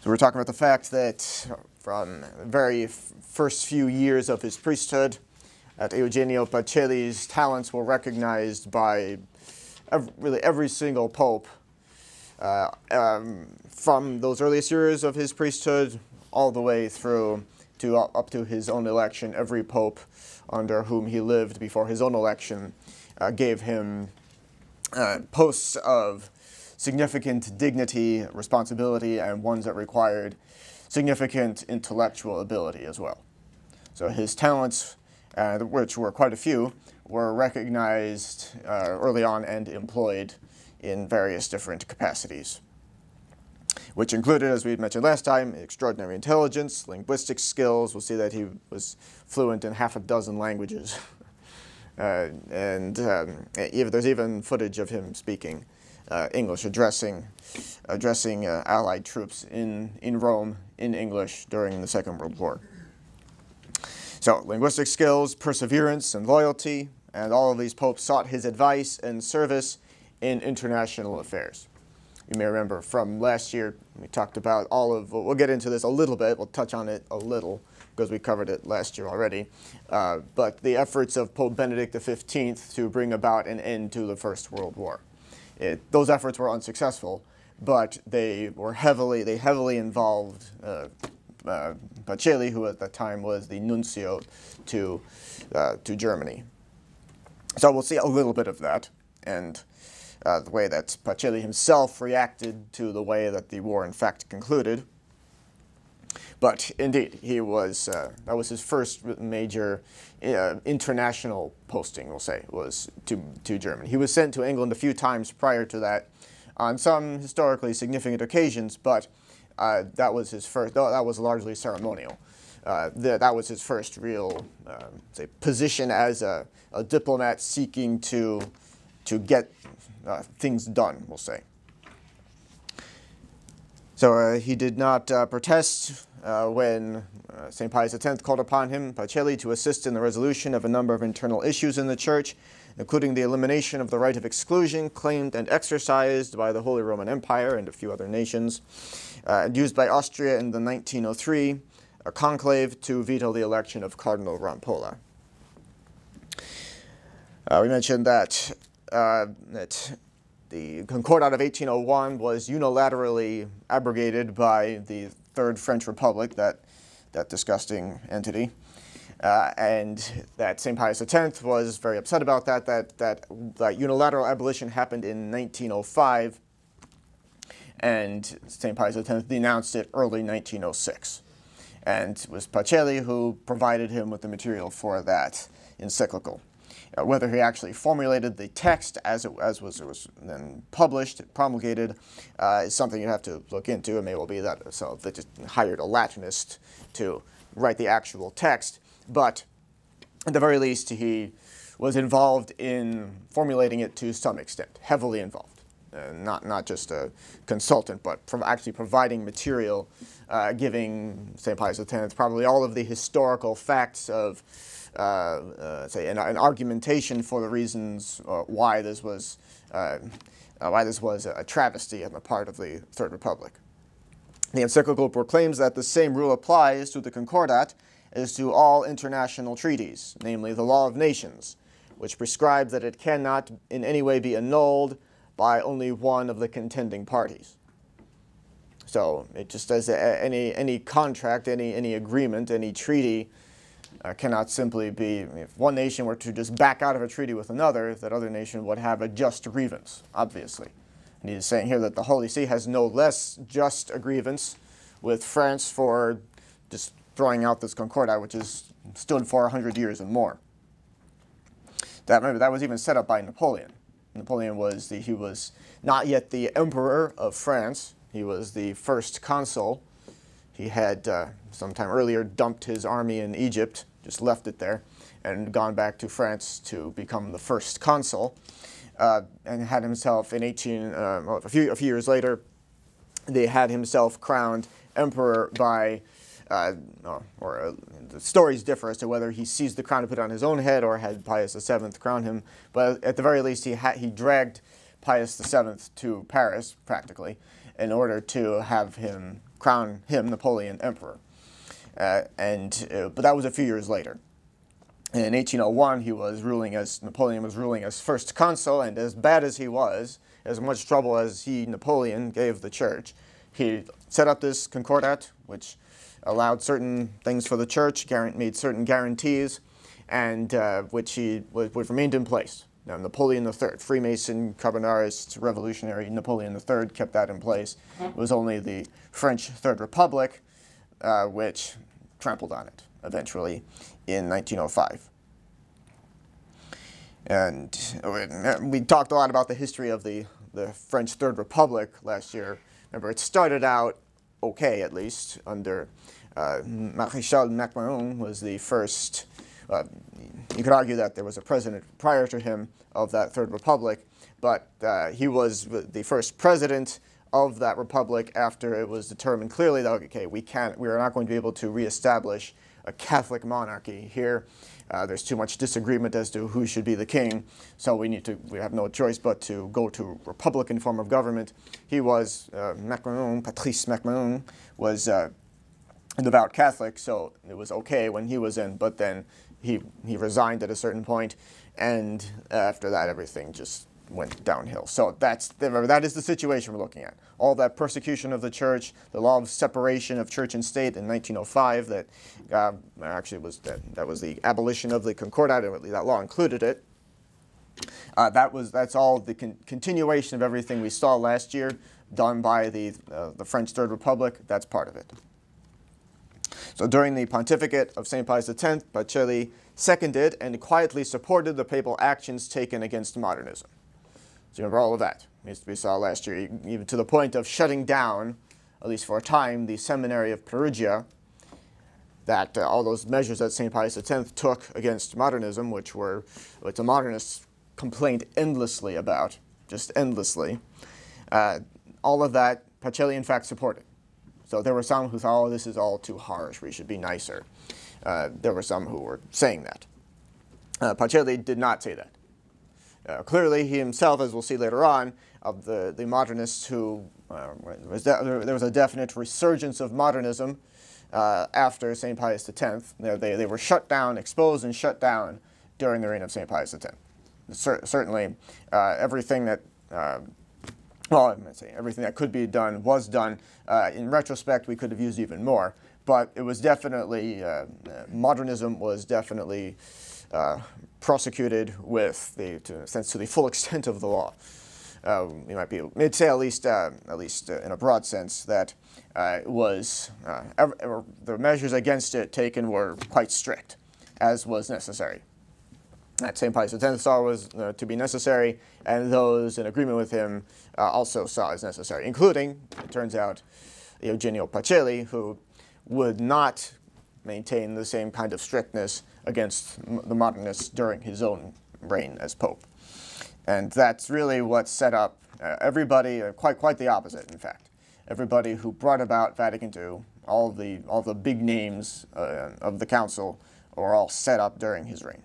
So we're talking about the fact that from the very first few years of his priesthood, that Eugenio Pacelli's talents were recognized by every, really every single pope uh, um, from those earliest years of his priesthood all the way through to uh, up to his own election. Every pope under whom he lived before his own election uh, gave him uh, posts of significant dignity, responsibility, and ones that required significant intellectual ability as well. So his talents, uh, which were quite a few, were recognized uh, early on and employed in various different capacities, which included, as we mentioned last time, extraordinary intelligence, linguistic skills. We'll see that he was fluent in half a dozen languages. uh, and um, there's even footage of him speaking uh, English, addressing, addressing uh, Allied troops in, in Rome in English during the Second World War. So, linguistic skills, perseverance, and loyalty, and all of these popes sought his advice and service in international affairs. You may remember from last year, we talked about all of, we'll get into this a little bit, we'll touch on it a little because we covered it last year already, uh, but the efforts of Pope Benedict XV to bring about an end to the First World War. It, those efforts were unsuccessful, but they were heavily, they heavily involved uh, uh, Pacelli, who at the time was the nuncio to, uh, to Germany. So we'll see a little bit of that, and uh, the way that Pacelli himself reacted to the way that the war in fact concluded. But indeed, he was, uh, that was his first major uh, international posting, we'll say, was to, to Germany. He was sent to England a few times prior to that on some historically significant occasions, but uh, that was his first, that was largely ceremonial. Uh, the, that was his first real um, say, position as a, a, diplomat seeking to, to get uh, things done, we'll say. So uh, he did not uh, protest uh, when uh, St. Pius X called upon him, Pacelli, to assist in the resolution of a number of internal issues in the Church, including the elimination of the right of exclusion claimed and exercised by the Holy Roman Empire and a few other nations, uh, used by Austria in the 1903 conclave to veto the election of Cardinal Rampolla. Uh, we mentioned that, that the Concordat of 1801 was unilaterally abrogated by the Third French Republic, that, that disgusting entity. Uh, and that St. Pius X was very upset about that, that, that, that unilateral abolition happened in 1905, and St. Pius X denounced it early 1906. And it was Pacelli who provided him with the material for that encyclical. Uh, whether he actually formulated the text as it, as was, it was then published, promulgated, uh, is something you have to look into. It may well be that so they just hired a Latinist to write the actual text, but at the very least, he was involved in formulating it to some extent, heavily involved. Uh, not, not just a consultant, but from actually providing material, uh, giving St. Pius X probably all of the historical facts of Uh, uh, say an, an, argumentation for the reasons uh, why this was uh, why this was a travesty on the part of the Third Republic. The encyclical proclaims that the same rule applies to the Concordat as to all international treaties, namely the law of nations, which prescribes that it cannot in any way be annulled by only one of the contending parties. So it just that any, any contract, any, any agreement, any treaty uh, cannot simply be, if one nation were to just back out of a treaty with another, that other nation would have a just grievance, obviously. And he's saying here that the Holy See has no less just a grievance with France for just throwing out this Concordat, which has stood for 100 years and more. That, remember, that was even set up by Napoleon. Napoleon was the, he was not yet the emperor of France. He was the first consul he had uh, sometime earlier dumped his army in Egypt, just left it there, and gone back to France to become the first consul, uh, and had himself in 18, uh, well, a, few, a few years later, they had himself crowned emperor by, uh, or uh, the stories differ as to whether he seized the crown to put on his own head or had Pius VII crown him, but at the very least he, he dragged Pius VII to Paris, practically, in order to have him crown him Napoleon emperor. Uh, and uh, but that was a few years later. In 1801, he was ruling as Napoleon was ruling as first consul, and as bad as he was, as much trouble as he Napoleon gave the church, he set up this concordat, which allowed certain things for the church, made certain guarantees, and uh, which he which remained in place. Napoleon III, Freemason, Carbonarist, revolutionary Napoleon III kept that in place. It was only the French Third Republic uh, which trampled on it eventually in 1905. And uh, we talked a lot about the history of the, the French Third Republic last year. Remember, it started out okay, at least, under uh, Maréchal Mac-Mahon was the first uh, you could argue that there was a president prior to him of that Third Republic, but uh, he was the first president of that republic after it was determined clearly that okay, we can't, we are not going to be able to reestablish a Catholic monarchy here. Uh, there's too much disagreement as to who should be the king, so we need to, we have no choice but to go to Republican form of government. He was, uh, Mac-Mahon, Patrice Mac-Mahon, was uh, a devout Catholic, so it was okay when he was in, but then he, he resigned at a certain point, and after that, everything just went downhill. So that's that is the situation we're looking at. All that persecution of the church, the law of separation of church and state in 1905 that uh, actually was that, that was the abolition of the Concordat, that law included it. Uh, that was that's all the con continuation of everything we saw last year done by the uh, the French Third Republic. That's part of it. So during the pontificate of St. Pius X, Pacelli seconded and quietly supported the papal actions taken against modernism. So you remember all of that, we saw last year, even to the point of shutting down, at least for a time, the seminary of Perugia, that uh, all those measures that St. Pius X took against modernism, which were, the modernists complained endlessly about, just endlessly, uh, all of that Pacelli in fact supported. So there were some who thought, oh, this is all too harsh, we should be nicer. Uh, there were some who were saying that. Uh, Pacelli did not say that. Uh, clearly, he himself, as we'll see later on, of the, the modernists who, uh, was there was a definite resurgence of modernism uh, after St. Pius X. They, they, were shut down, exposed and shut down during the reign of St. Pius X. Cer certainly, uh, everything that well, I'm going to say everything that could be done was done. Uh, in retrospect, we could have used even more, but it was definitely, uh, modernism was definitely uh, prosecuted with the, to, sense, to the full extent of the law. Uh, you might be, I'd say at least, uh, at least uh, in a broad sense, that was, the measures against it taken were quite strict, as was necessary that. Pius X saw was uh, to be necessary, and those in agreement with him uh, also saw as necessary, including, it turns out, Eugenio Pacelli, who would not maintain the same kind of strictness against the modernists during his own reign as Pope. And that's really what set up uh, everybody, uh, quite, quite the opposite, in fact. Everybody who brought about Vatican II, all the, all the big names uh, of the council, were all set up during his reign.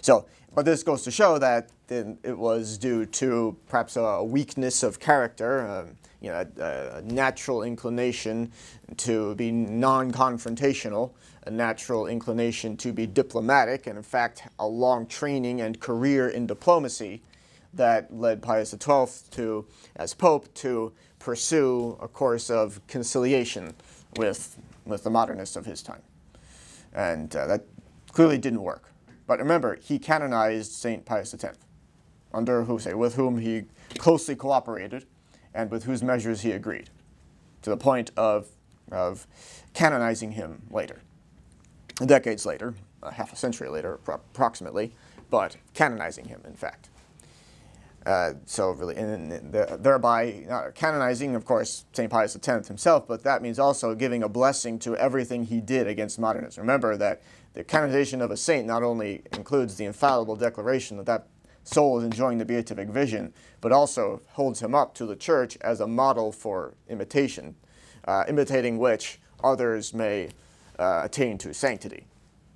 So, but this goes to show that it was due to perhaps a weakness of character, um, you know, a, a, natural inclination to be non-confrontational, a natural inclination to be diplomatic, and in fact, a long training and career in diplomacy that led Pius XII to, as Pope, to pursue a course of conciliation with, with the modernists of his time. And uh, that clearly didn't work. But remember, he canonized St. Pius X, under who, say, with whom he closely cooperated and with whose measures he agreed, to the point of, of canonizing him later. Decades later, half a century later approximately, but canonizing him, in fact. Uh, so really, and, and thereby uh, canonizing, of course, St. Pius X himself, but that means also giving a blessing to everything he did against modernism. Remember that the canonization of a saint not only includes the infallible declaration that that soul is enjoying the beatific vision, but also holds him up to the church as a model for imitation, uh, imitating which others may uh, attain to sanctity.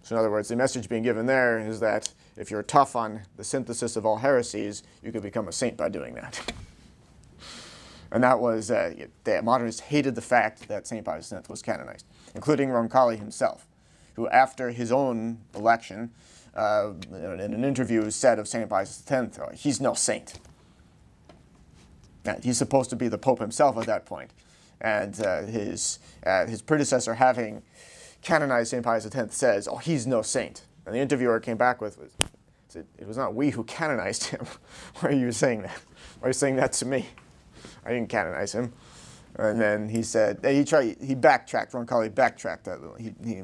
So in other words, the message being given there is that if you're tough on the synthesis of all heresies, you could become a saint by doing that. And that was uh, that modernists hated the fact that St. Pius X was canonized, including Roncalli himself, who after his own election, uh, in an interview said of St. Pius X, he's no saint. And he's supposed to be the Pope himself at that point. And uh, his, uh, his predecessor having canonized St. Pius X says, oh, he's no saint. And the interviewer came back with, it was not we who canonized him. Why are you saying that? Why are you saying that to me? I didn't canonize him. And then he said, he tried, he backtracked, Roncalli backtracked. He, he,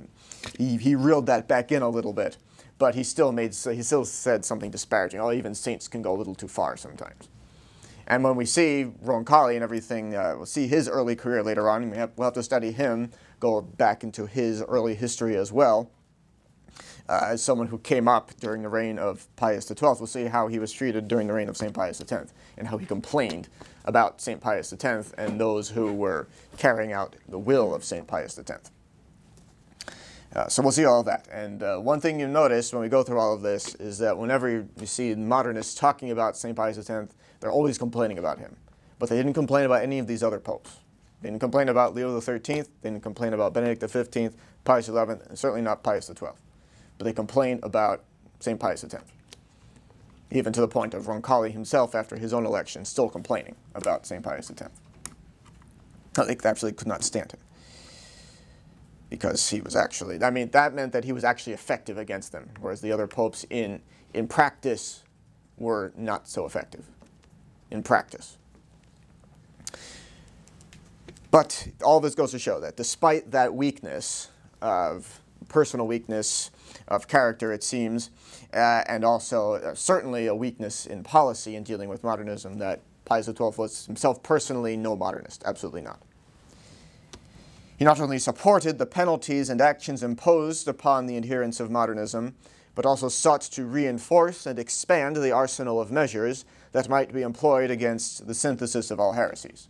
he, he reeled that back in a little bit, but he still made, he still said something disparaging. Oh, even saints can go a little too far sometimes. And when we see Roncalli and everything, uh, we'll see his early career later on. We have, we'll have to study him, go back into his early history as well uh, as someone who came up during the reign of Pius XII. We'll see how he was treated during the reign of St. Pius X and how he complained about St. Pius X and those who were carrying out the will of St. Pius X. Uh, so we'll see all of that. And uh, one thing you notice when we go through all of this is that whenever you, you see modernists talking about St. Pius X, they're always complaining about him. But they didn't complain about any of these other popes. They didn't complain about Leo XIII, they didn't complain about Benedict XV, Pius XI, and certainly not Pius XII but they complain about St. Pius X. Even to the point of Roncalli himself, after his own election, still complaining about St. Pius X. they actually could not stand him. Because he was actually, I mean, that meant that he was actually effective against them, whereas the other popes in, in practice were not so effective. In practice. But all this goes to show that despite that weakness of personal weakness of character, it seems, uh, and also uh, certainly a weakness in policy in dealing with modernism that Pius XII was himself personally no modernist, absolutely not. He not only supported the penalties and actions imposed upon the adherents of modernism, but also sought to reinforce and expand the arsenal of measures that might be employed against the synthesis of all heresies.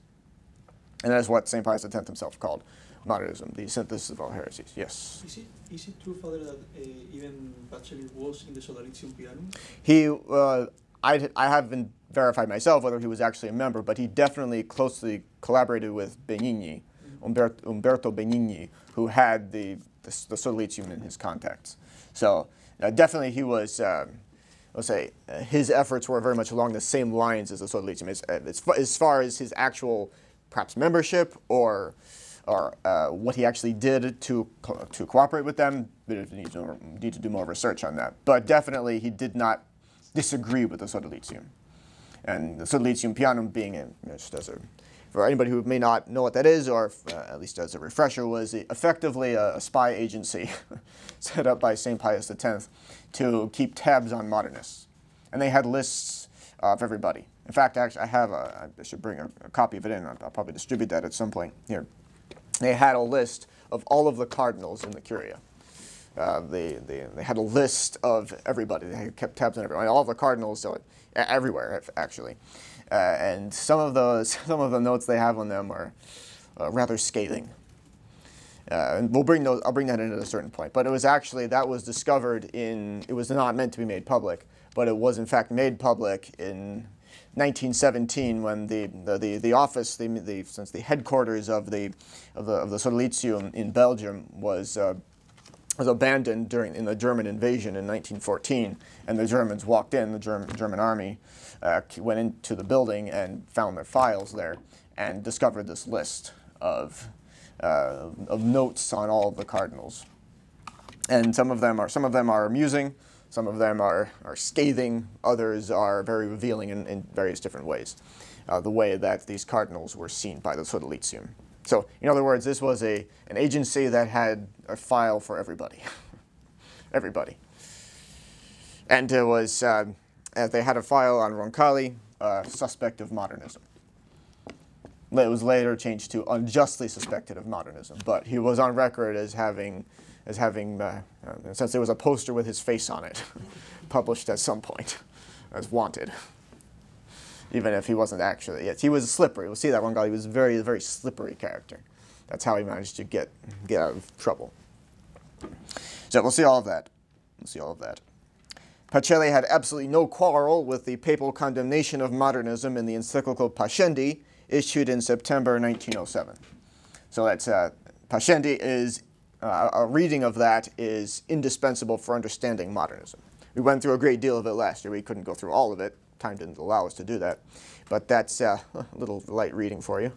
And that is what St. Pius X himself called modernism, the synthesis of all heresies. Yes. Is it, is it true, Father, that uh, even Pacelli was in the Sodalitium Pianum? He, uh, I, I haven't verified myself whether he was actually a member, but he definitely closely collaborated with Benigni. Umberto, Umberto Benigni, who had the, the, the Sodalitium in his contacts. So uh, definitely he was, um, let's say, uh, his efforts were very much along the same lines as the Sodalitium, as, as, as far as his actual perhaps membership or or uh, what he actually did to, co to cooperate with them. We need to, need to do more research on that. But definitely he did not disagree with the Sodalitium. And the Sodalitium Pianum being, a, just as a, for anybody who may not know what that is, or uh, at least as a refresher, was effectively a, a spy agency set up by St. Pius X to keep tabs on modernists. And they had lists of everybody. In fact, actually, I have a, I should bring a, a copy of it in. I'll, I'll probably distribute that at some point here they had a list of all of the cardinals in the Curia. Uh, they, they, they, had a list of everybody. They kept tabs on everyone. All the cardinals, so everywhere actually. Uh, and some of those, some of the notes they have on them are uh, rather scathing. Uh, and we'll bring those. I'll bring that in at a certain point. But it was actually that was discovered in. It was not meant to be made public, but it was in fact made public in 1917 when the, the, the, the office, the, the, since the headquarters of the, of the, of the Sodalitium in Belgium was, uh, was abandoned during, in the German invasion in 1914, and the Germans walked in, the German, German army uh, went into the building and found their files there and discovered this list of, uh, of notes on all of the cardinals. And some of them are, some of them are amusing, some of them are, are scathing, others are very revealing in, in various different ways, uh, the way that these cardinals were seen by the Sodalitium. So, in other words, this was a, an agency that had a file for everybody. everybody. And it was, uh, they had a file on Roncalli, uh, suspect of modernism. It was later changed to unjustly suspected of modernism, but he was on record as having as having, uh, uh, since there was a poster with his face on it, published at some point as wanted. Even if he wasn't actually, yes, he was slippery. We'll see that one guy. He was a very, very slippery character. That's how he managed to get get out of trouble. So we'll see all of that. We'll see all of that. Pacelli had absolutely no quarrel with the papal condemnation of modernism in the encyclical Pascendi, issued in September 1907. So that's uh, Pascendi is uh, a reading of that is indispensable for understanding modernism. We went through a great deal of it last year. We couldn't go through all of it. Time didn't allow us to do that. But that's uh, a little light reading for you,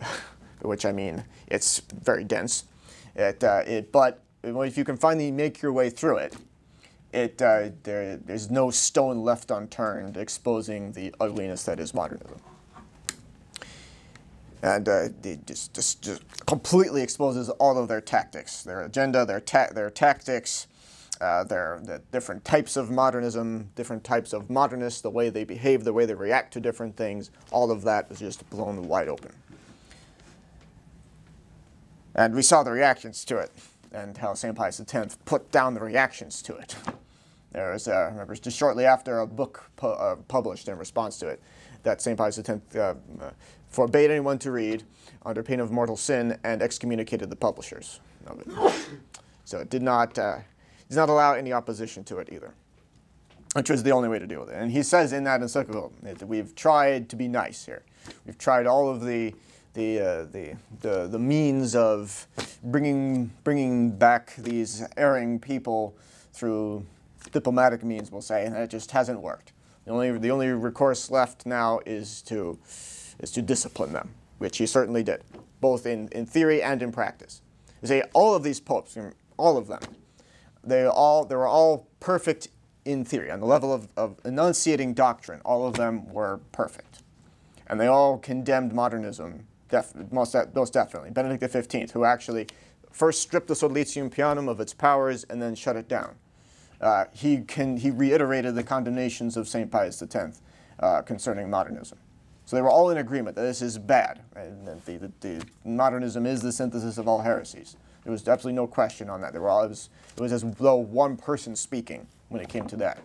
which I mean, it's very dense. It, uh, it, but if you can finally make your way through it, it, uh, there, there's no stone left unturned exposing the ugliness that is modernism. And uh, it just, just, just, completely exposes all of their tactics, their agenda, their, ta their tactics, uh, their the different types of modernism, different types of modernists, the way they behave, the way they react to different things, all of that is just blown wide open. And we saw the reactions to it and how St. Pius X put down the reactions to it. There was, uh, remember, just shortly after a book pu uh, published in response to it, that St. Pius X uh, uh, forbade anyone to read under pain of mortal sin and excommunicated the publishers so it did not, did not allow any opposition to it either, which was the only way to deal with it. And he says in that encyclical that we've tried to be nice here. We've tried all of the the, uh, the, the, the means of bringing, bringing back these erring people through diplomatic means, we'll say, and it just hasn't worked. The only, the only recourse left now is to, is to discipline them, which he certainly did, both in, in theory and in practice. You see, all of these popes, all of them, they, all, they were all perfect in theory. On the level of, of enunciating doctrine, all of them were perfect. And they all condemned modernism Def, most, most definitely. Benedict XV, who actually first stripped the Sodalitium Pianum of its powers and then shut it down. Uh, he, can, he reiterated the condemnations of St. Pius X uh, concerning modernism. So they were all in agreement that this is bad, and that the, the, the, modernism is the synthesis of all heresies. There was absolutely no question on that. There were it, was, it was as though one person speaking when it came to that.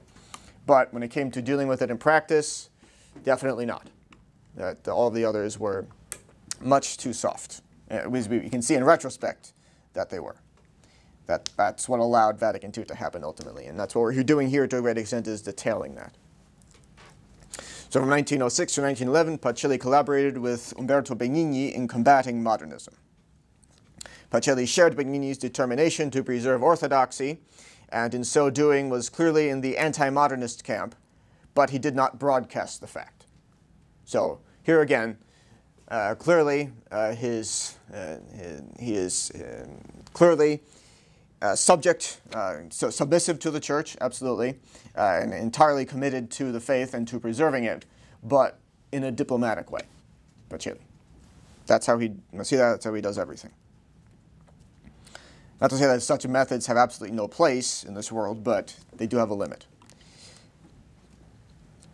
But when it came to dealing with it in practice, definitely not. That all the others were much too soft. Uh, we can see in retrospect that they were. That, that's what allowed Vatican II to happen ultimately. And that's what we're doing here to a great extent is detailing that. So from 1906 to 1911, Pacelli collaborated with Umberto Benigni in combating modernism. Pacelli shared Benigni's determination to preserve orthodoxy, and in so doing was clearly in the anti-modernist camp, but he did not broadcast the fact. So here again, uh, clearly, uh, his, uh, he is uh, clearly uh, subject, so submissive to the church, absolutely, and entirely committed to the faith and to preserving it, but in a diplomatic way. Pacelli. That's how he, see that, that's how he does everything. Not to say that such methods have absolutely no place in this world, but they do have a limit.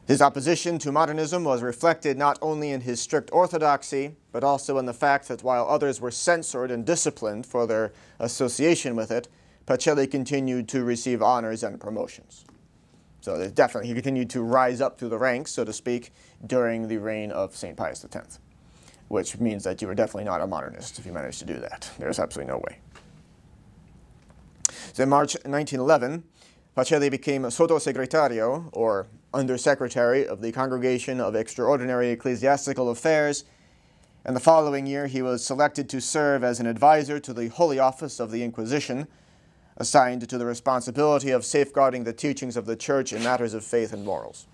His opposition to modernism was reflected not only in his strict orthodoxy, but also in the fact that while others were censored and disciplined for their association with it, Pacelli continued to receive honors and promotions. So definitely, he continued to rise up through the ranks, so to speak, during the reign of St. Pius X, which means that you were definitely not a modernist if you managed to do that. There's absolutely no way. So in March 1911, Pacelli became sottosegretario, or undersecretary of the Congregation of Extraordinary Ecclesiastical Affairs, and the following year he was selected to serve as an advisor to the Holy Office of the Inquisition, assigned to the responsibility of safeguarding the teachings of the Church in matters of faith and morals.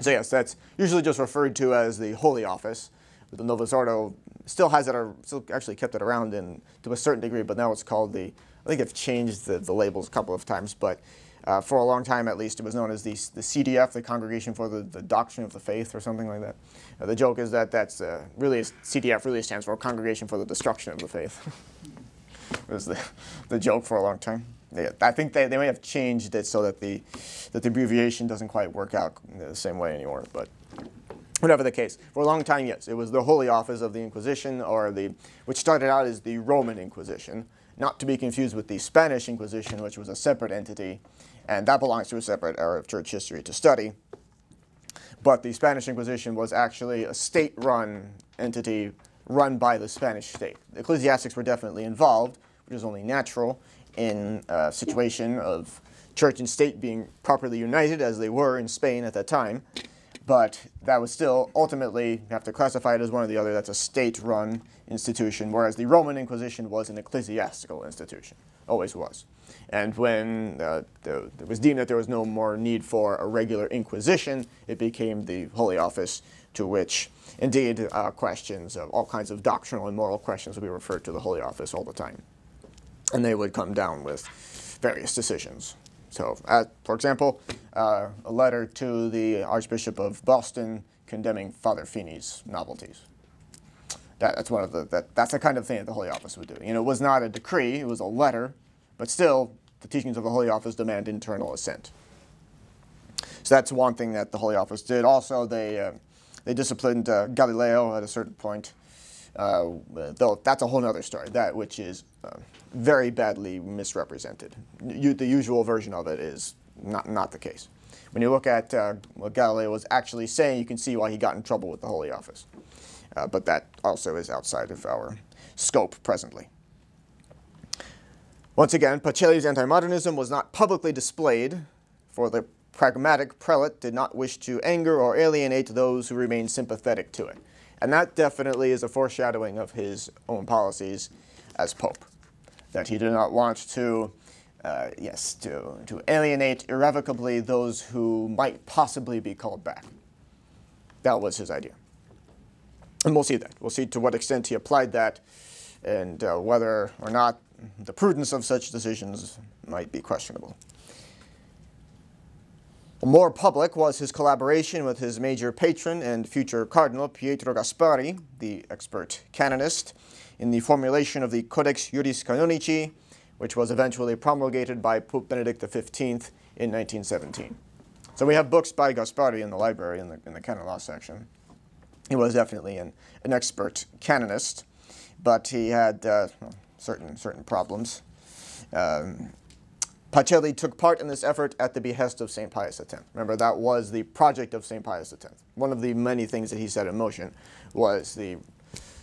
So yes, that's usually just referred to as the Holy Office. The Novus Ordo still has it, still actually kept it around in, to a certain degree, but now it's called the, I think they've changed the, the labels a couple of times, but uh, for a long time, at least, it was known as the, the CDF, the Congregation for the, the Doctrine of the Faith, or something like that. Uh, the joke is that that's uh, really CDF really stands for Congregation for the Destruction of the Faith. It was the, the joke for a long time. Yeah, I think they, they may have changed it so that the that the abbreviation doesn't quite work out the same way anymore. But whatever the case, for a long time, yes, it was the Holy Office of the Inquisition, or the which started out as the Roman Inquisition, not to be confused with the Spanish Inquisition, which was a separate entity and that belongs to a separate era of church history to study. But the Spanish Inquisition was actually a state-run entity run by the Spanish state. The ecclesiastics were definitely involved, which is only natural in a situation of church and state being properly united as they were in Spain at that time. But that was still ultimately you have to classify it as one or the other. That's a state-run institution, whereas the Roman Inquisition was an ecclesiastical institution, always was. And when uh, the, it was deemed that there was no more need for a regular inquisition, it became the Holy Office, to which, indeed, uh, questions of all kinds of doctrinal and moral questions would be referred to the Holy Office all the time. And they would come down with various decisions. So, uh, for example, uh, a letter to the Archbishop of Boston condemning Father Feeney's novelties. That, that's one of the that, that's the kind of thing that the Holy Office would do. You know, it was not a decree; it was a letter, but still, the teachings of the Holy Office demand internal assent. So that's one thing that the Holy Office did. Also, they uh, they disciplined uh, Galileo at a certain point. Uh, though that's a whole other story, that which is uh, very badly misrepresented. You, the usual version of it is not, not the case. When you look at uh, what Galileo was actually saying, you can see why he got in trouble with the Holy Office. Uh, but that also is outside of our scope presently. Once again, Pacelli's anti-modernism was not publicly displayed, for the pragmatic prelate did not wish to anger or alienate those who remained sympathetic to it. And that definitely is a foreshadowing of his own policies as Pope, that he did not want to, uh, yes, to, to alienate irrevocably those who might possibly be called back. That was his idea. And we'll see that. We'll see to what extent he applied that and uh, whether or not the prudence of such decisions might be questionable. More public was his collaboration with his major patron and future cardinal, Pietro Gasparri, the expert canonist, in the formulation of the Codex Juris Canonici, which was eventually promulgated by Pope Benedict XV in 1917. So we have books by Gasparri in the library in the, in the canon law section. He was definitely an, an expert canonist, but he had uh, certain, certain problems. Um, Pacelli took part in this effort at the behest of St. Pius X. Remember, that was the project of St. Pius X. One of the many things that he set in motion was the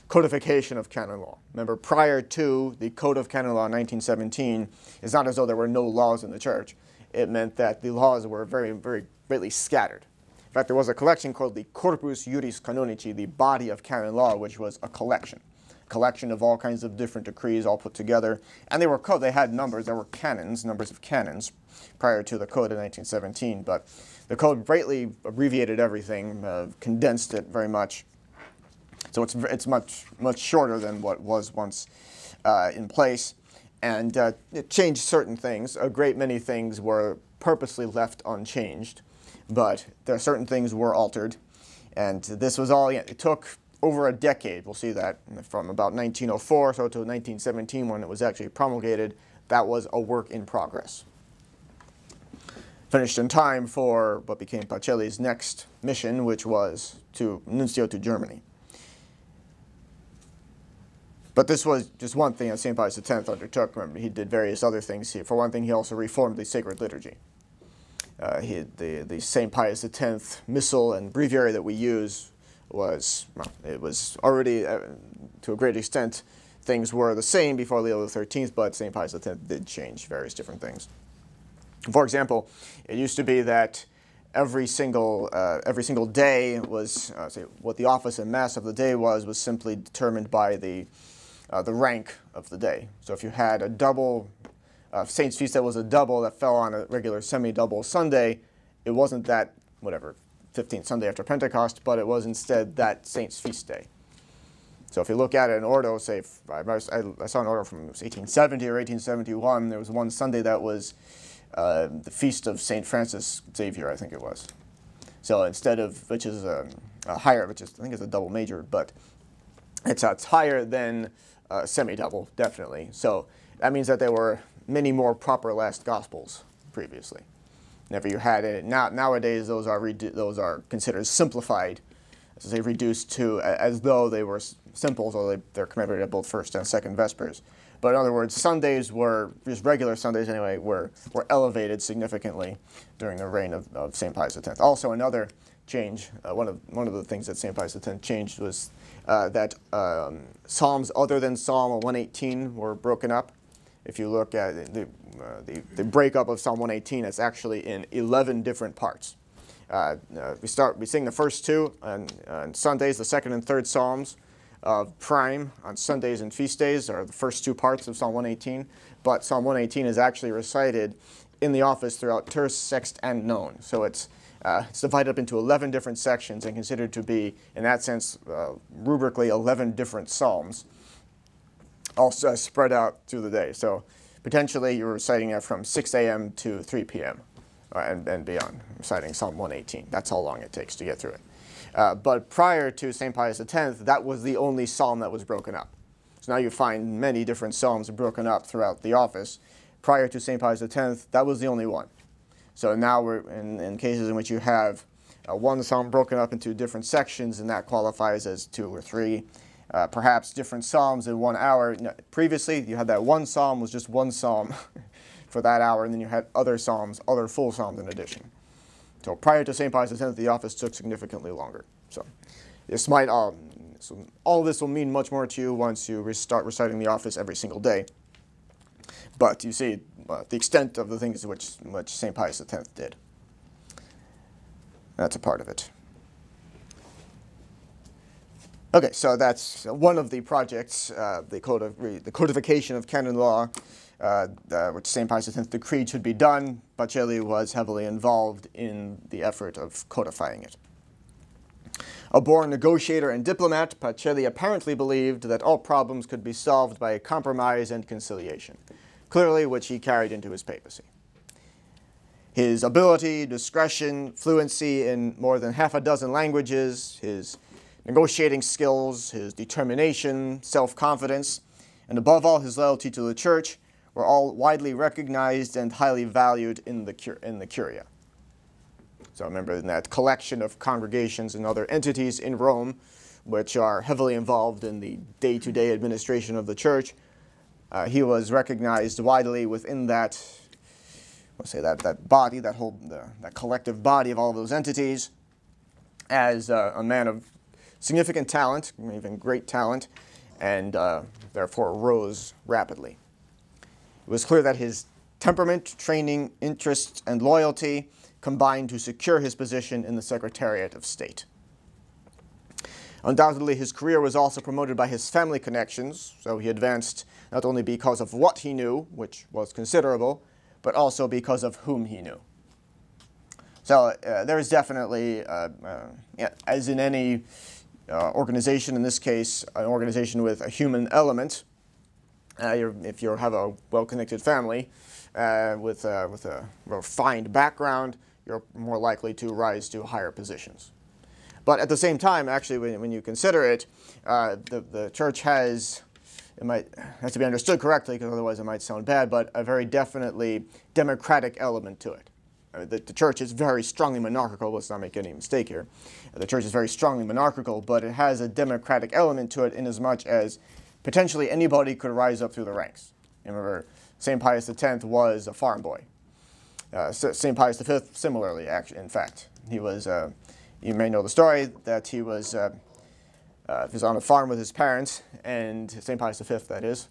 codification of canon law. Remember, prior to the Code of Canon Law in 1917, it's not as though there were no laws in the church. It meant that the laws were very, very greatly scattered. In fact, there was a collection called the Corpus Juris Canonici, the body of canon law, which was a collection collection of all kinds of different decrees all put together. And they were code, they had numbers, there were canons, numbers of canons prior to the code in 1917. But the code greatly abbreviated everything, uh, condensed it very much. So it's, it's much, much shorter than what was once uh, in place. And uh, it changed certain things. A great many things were purposely left unchanged, but there certain things were altered. And this was all, it took over a decade. We'll see that from about 1904 so to 1917 when it was actually promulgated, that was a work in progress. Finished in time for what became Pacelli's next mission, which was to nuncio to Germany. But this was just one thing that St. Pius X undertook. Remember, he did various other things. He, for one thing, he also reformed the sacred liturgy. Uh, he, the, the St. Pius X missal and breviary that we use was, well, it was already, uh, to a great extent, things were the same before Leo XIII, but St. Pius X did change various different things. For example, it used to be that every single, uh, every single day was, uh, say, what the office and mass of the day was, was simply determined by the, uh, the rank of the day. So if you had a double, uh, Saint's feast that was a double that fell on a regular semi-double Sunday, it wasn't that, whatever, 15th Sunday after Pentecost, but it was instead that saint's feast day. So if you look at in ordo, say, I, saw an order from 1870 or 1871, there was one Sunday that was uh, the feast of St. Francis Xavier, I think it was. So instead of, which is a, a higher, which is, I think is a double major, but it's, it's higher than uh, semi-double, definitely. So that means that there were many more proper last gospels previously. Never you had it. Now, nowadays, those are those are considered simplified, as they reduced to as though they were simple, so they, they're commemorated at both first and second vespers. But in other words, Sundays were just regular Sundays anyway were were elevated significantly during the reign of, of Saint Pius X. Also, another change, uh, one of one of the things that Saint Pius X changed was uh, that um, psalms other than Psalm 118 were broken up. If you look at the, uh, the, the breakup of Psalm 118, it's actually in 11 different parts. Uh, uh, we start. We sing the first two on, on Sundays, the second and third psalms of Prime on Sundays and feast days are the first two parts of Psalm 118. But Psalm 118 is actually recited in the office throughout terce, sext, and none. So it's uh, it's divided up into 11 different sections and considered to be, in that sense, uh, rubrically 11 different psalms, uh, spread out through the day. So potentially you're reciting it from 6 a.m. to 3 p.m. Uh, and, and beyond, reciting Psalm 118. That's how long it takes to get through it. Uh, but prior to St. Pius X, that was the only psalm that was broken up. So now you find many different psalms broken up throughout the office. Prior to St. Pius X, that was the only one. So now we're in, in cases in which you have uh, one psalm broken up into different sections, and that qualifies as two or three. Uh, perhaps different psalms in one hour. previously, you had that one psalm was just one psalm for that hour, and then you had other psalms, other full psalms in addition. So prior to St. Pius X, the office took significantly longer. So this might, um, so all this will mean much more to you once you start reciting the office every single day. But you see uh, the extent of the things which, which St. Pius X did. That's a part of it. Okay, so that's one of the projects, uh, the, the, codification of canon law, uh, which St. Pius X decreed should be done. Pacelli was heavily involved in the effort of codifying it. A born negotiator and diplomat, Pacelli apparently believed that all problems could be solved by compromise and conciliation clearly which he carried into his papacy. His ability, discretion, fluency in more than half a dozen languages, his negotiating skills, his determination, self-confidence, and above all his loyalty to the church were all widely recognized and highly valued in the, in the Curia. So remember in that collection of congregations and other entities in Rome, which are heavily involved in the day-to-day -day administration of the church, uh, he was recognized widely within that, let's say that, that body, that whole, that collective body of all of those entities, as uh, a man of significant talent, even great talent, and uh, therefore rose rapidly. It was clear that his temperament, training, interests, and loyalty combined to secure his position in the Secretariat of State. Undoubtedly, his career was also promoted by his family connections, so he advanced not only because of what he knew, which was considerable, but also because of whom he knew. So uh, there is definitely, uh, uh, yeah, as in any uh, organization, in this case, an organization with a human element, uh, you're, if you have a well-connected family uh, with, with a refined background, you're more likely to rise to higher positions. But at the same time, actually, when, when you consider it, uh, the, the church has, it might, has to be understood correctly, because otherwise it might sound bad, but a very definitely democratic element to it. Uh, the, the, church is very strongly monarchical. Let's not make any mistake here. Uh, the church is very strongly monarchical, but it has a democratic element to it in as much as potentially anybody could rise up through the ranks. Remember, St. Pius X was a farm boy. Uh, St. Pius V, similarly, in fact, he was uh, you may know the story that he was, uh, uh, he was on a farm with his parents, and St. Pius V, that is.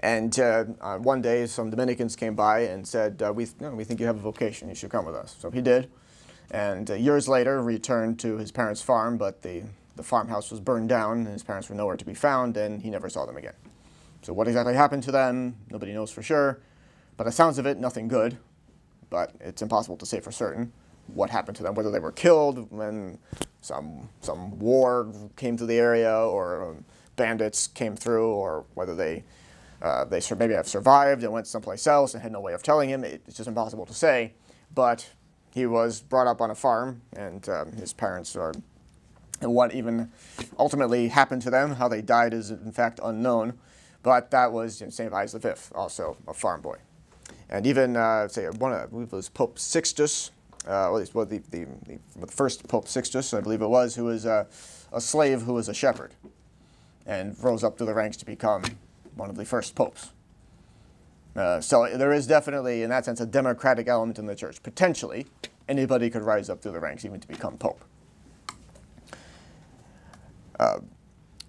And uh, one day, some Dominicans came by and said, uh, we, th we think you have a vocation, you should come with us. So he did. And uh, years later, returned to his parents' farm, but the, the farmhouse was burned down, and his parents were nowhere to be found, and he never saw them again. So what exactly happened to them, nobody knows for sure. But the sounds of it, nothing good. But it's impossible to say for certain what happened to them, whether they were killed when some, some war came to the area or um, bandits came through or whether they, uh, they maybe have survived and went someplace else and had no way of telling him. It's just impossible to say. But he was brought up on a farm and um, his parents are, and what even ultimately happened to them, how they died is in fact unknown. But that was you know, St. Pius V, also a farm boy. And even, uh, say, one of, I believe it was Pope Sixtus, uh, well, the, the, the, first Pope Sixtus, I believe it was, who was uh, a slave who was a shepherd and rose up through the ranks to become one of the first popes. Uh, so there is definitely, in that sense, a democratic element in the church. Potentially, anybody could rise up through the ranks even to become pope. Uh,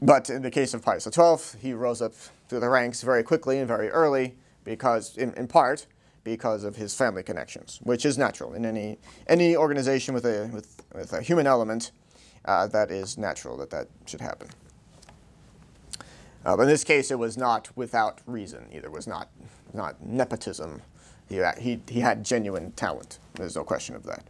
but in the case of Pius XII, he rose up through the ranks very quickly and very early because, in, in part, because of his family connections, which is natural in any any organization with a with, with a human element. Uh, that is natural that that should happen. Uh, but in this case, it was not without reason either. It was not not nepotism. He, he, he had genuine talent. There's no question of that.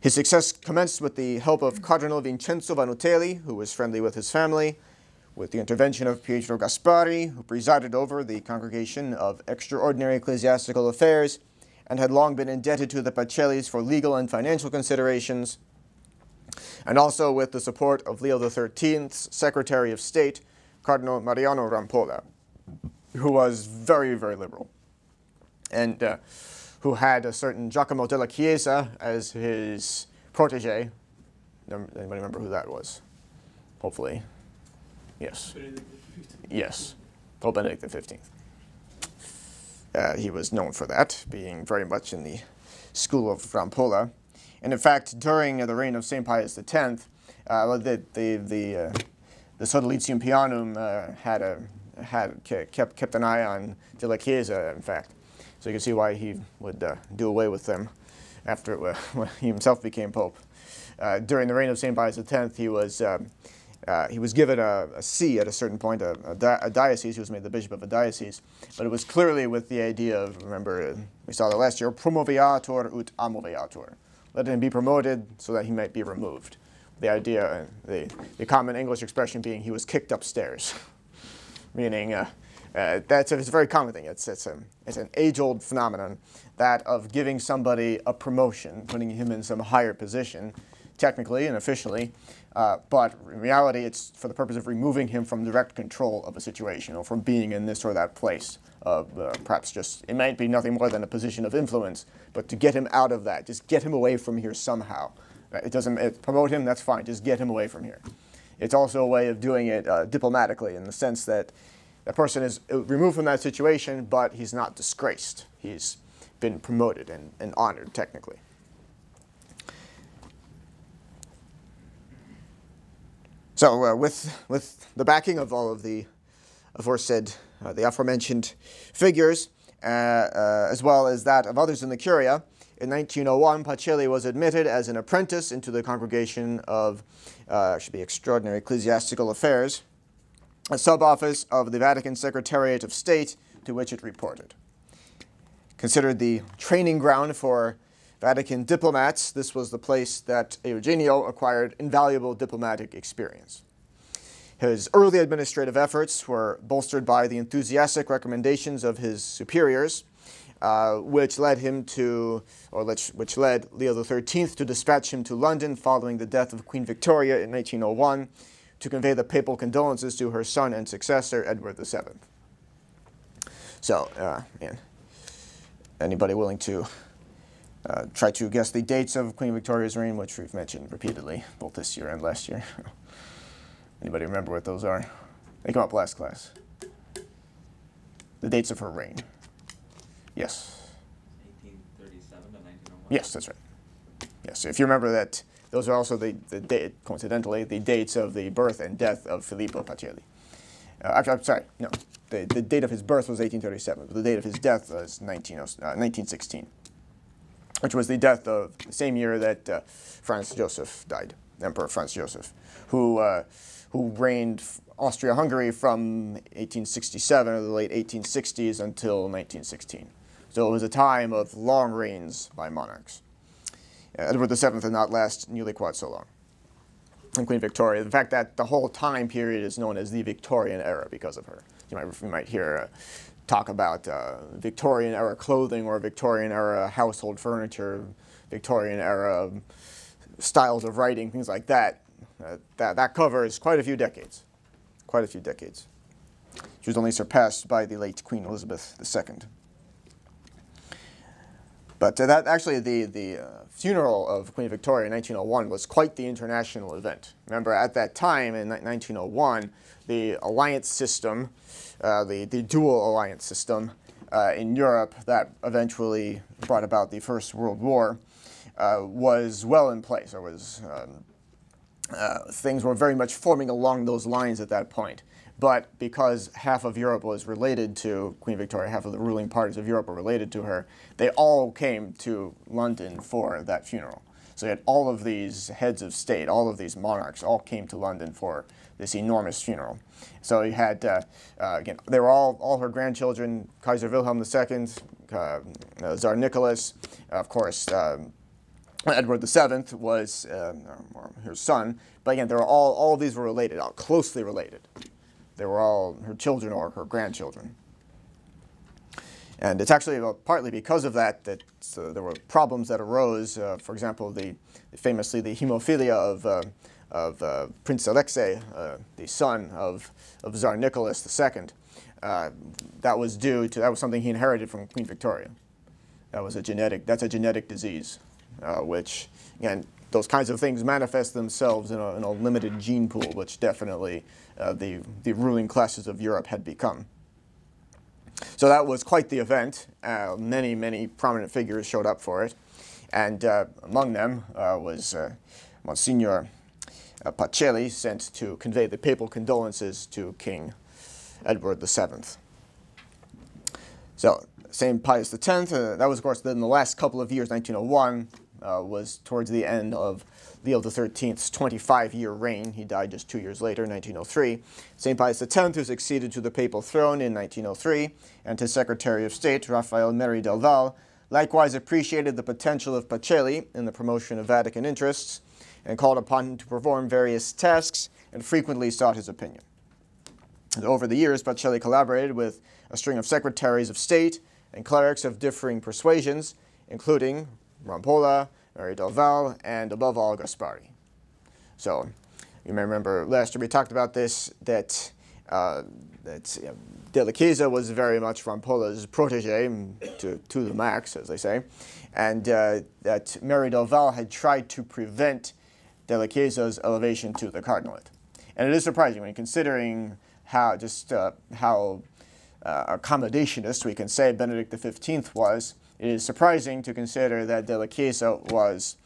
His success commenced with the help of Cardinal Vincenzo Vannutelli, who was friendly with his family, with the intervention of Pietro Gasparri, who presided over the Congregation of Extraordinary Ecclesiastical Affairs and had long been indebted to the Pacellis for legal and financial considerations, and also with the support of Leo XIII's Secretary of State, Cardinal Mariano Rampolla, who was very, very liberal, and uh, who had a certain Giacomo della Chiesa as his protege. Anybody remember who that was? Hopefully. Yes. Yes. Pope Benedict XV. Uh, he was known for that, being very much in the school of Rampolla. And in fact, during the reign of St. Pius X, uh, the, the, the, uh, the Sodalitium Pianum uh, had, a, had kept, kept an eye on Della Chiesa, in fact. So you can see why he would uh, do away with them after when he himself became Pope. Uh, during the reign of St. Pius X, he was uh, he was given a, a see at a certain point, a, a, di a, diocese. He was made the bishop of a diocese, but it was clearly with the idea of, remember, we saw that last year, promoveatur ut amoveatur. Let him be promoted so that he might be removed. The idea, the, the common English expression being he was kicked upstairs, meaning uh, uh, that's a, it's a very common thing. It's, it's, a, it's an age-old phenomenon, that of giving somebody a promotion, putting him in some higher position, technically and officially, uh, but in reality, it's for the purpose of removing him from direct control of a situation or from being in this or that place. Of uh, perhaps just, it might be nothing more than a position of influence, but to get him out of that, just get him away from here somehow. Uh, it doesn't it, promote him, that's fine, just get him away from here. It's also a way of doing it uh, diplomatically in the sense that the person is uh, removed from that situation, but he's not disgraced. He's been promoted and, and honored technically. So uh, with, with the backing of all of the aforesaid, uh, the aforementioned figures, uh, uh, as well as that of others in the Curia, in 1901, Pacelli was admitted as an apprentice into the Congregation of, uh, should be Extraordinary Ecclesiastical Affairs, a sub-office of the Vatican Secretariat of State to which it reported. Considered the training ground for Vatican diplomats, this was the place that Eugenio acquired invaluable diplomatic experience. His early administrative efforts were bolstered by the enthusiastic recommendations of his superiors, uh, which led him to, or which, which led Leo XIII to dispatch him to London following the death of Queen Victoria in 1901 to convey the papal condolences to her son and successor, Edward VII. So, uh, man, anybody willing to uh, try to guess the dates of Queen Victoria's reign, which we've mentioned repeatedly, both this year and last year. Anybody remember what those are? They come up last class. The dates of her reign. Yes. 1837 to 1901? Yes, that's right. Yes, if you remember that, those are also the, the date, coincidentally, the dates of the birth and death of Filippo Pacelli. Uh, actually, I'm sorry, no. The, the date of his birth was 1837, but the date of his death was 19, uh, 1916 which was the death of the same year that uh, Franz Joseph died, Emperor Franz Joseph, who, uh, who reigned Austria-Hungary from 1867 or the late 1860s until 1916. So it was a time of long reigns by monarchs. Uh, Edward VII did not last nearly quite so long. And Queen Victoria, the fact that the whole time period is known as the Victorian era because of her. You might, you might hear uh, talk about uh, Victorian era clothing or Victorian era household furniture, Victorian era styles of writing, things like that. Uh, that, that covers quite a few decades, quite a few decades. She was only surpassed by the late Queen Elizabeth II. But uh, that actually, the, the uh, funeral of Queen Victoria in 1901 was quite the international event. Remember, at that time in 1901, the alliance system uh, the, the dual alliance system uh, in Europe that eventually brought about the First World War uh, was well in place, or was um, uh, things were very much forming along those lines at that point. But because half of Europe was related to Queen Victoria, half of the ruling parties of Europe were related to her, they all came to London for that funeral. So you had all of these heads of state, all of these monarchs, all came to London for this enormous funeral. So you had, uh, uh, again, they were all, all her grandchildren, Kaiser Wilhelm II, uh, Tsar Nicholas, of course, um, Edward VII was um, or her son. But again, they were all, all of these were related, all closely related. They were all her children or her grandchildren. And it's actually uh, partly because of that that uh, there were problems that arose. Uh, for example, the famously the hemophilia of, uh, of uh, Prince Alexei, uh, the son of, of Tsar Nicholas II. that was due to that was something he inherited from Queen Victoria. That was a genetic. That's a genetic disease, which again those kinds of things manifest themselves in a, in a limited gene pool, which definitely the the ruling classes of Europe had become. So that was quite the event. Uh, many, many prominent figures showed up for it. And uh, among them uh, was uh, Monsignor uh, Pacelli, sent to convey the papal condolences to King Edward VII. So, St. Pius X, uh, that was, of course, in the last couple of years, 1901, Uh, was towards the end of Leo XIII's 25-year reign. He died just two years later, 1903. St. Pius X, who succeeded to the papal throne in 1903, and his Secretary of State, Rafael Merry del Val, likewise appreciated the potential of Pacelli in the promotion of Vatican interests and called upon him to perform various tasks and frequently sought his opinion. Over the years, Pacelli collaborated with a string of secretaries of state and clerics of differing persuasions, including Rampolla, Merry del Val, and above all, Gasparri. So you may remember last year we talked about this, that, uh, that you know, Della Chiesa was very much Rampolla's protege to, to the max, as they say, and uh, that Merry del Val had tried to prevent Della Chiesa's elevation to the cardinalate. And it is surprising when considering how just uh, how uh, accommodationist we can say Benedict XV was, it is surprising to consider that Della Chiesa was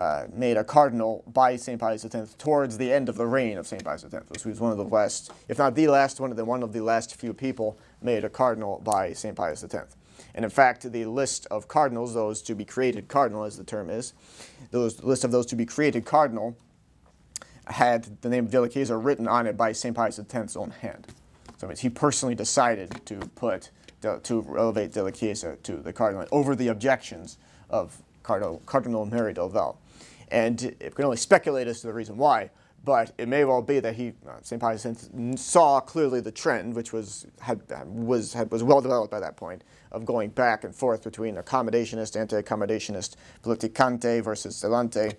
uh, made a cardinal by St. Pius X towards the end of the reign of St. Pius X. So He was one of the last, if not the last, one of the, one of the last few people made a cardinal by St. Pius X. And in fact, the list of cardinals, those to be created cardinal as the term is, those list of those to be created cardinal had the name of Chiesa written on it by St. Pius X's own hand. So he personally decided to put to elevate Della Chiesa to the cardinal over the objections of Cardinal, Cardinal Merry del Val. And it can only speculate as to the reason why, but it may well be that he, uh, St. Pius saw clearly the trend, which was, had, was, had, was well developed by that point, of going back and forth between accommodationist, anti-accommodationist, politicante versus zelante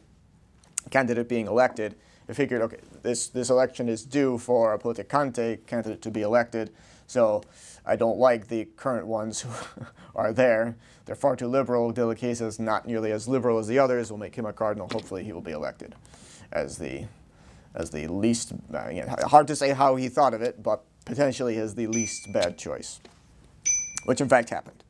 candidate being elected. They figured, okay, this, this election is due for a politicante candidate to be elected, so I don't like the current ones who are there. They're far too liberal. Della Chiesa is not nearly as liberal as the others. We'll make him a cardinal. Hopefully he will be elected as the, as the least, uh, hard to say how he thought of it, but potentially as the least bad choice, which in fact happened.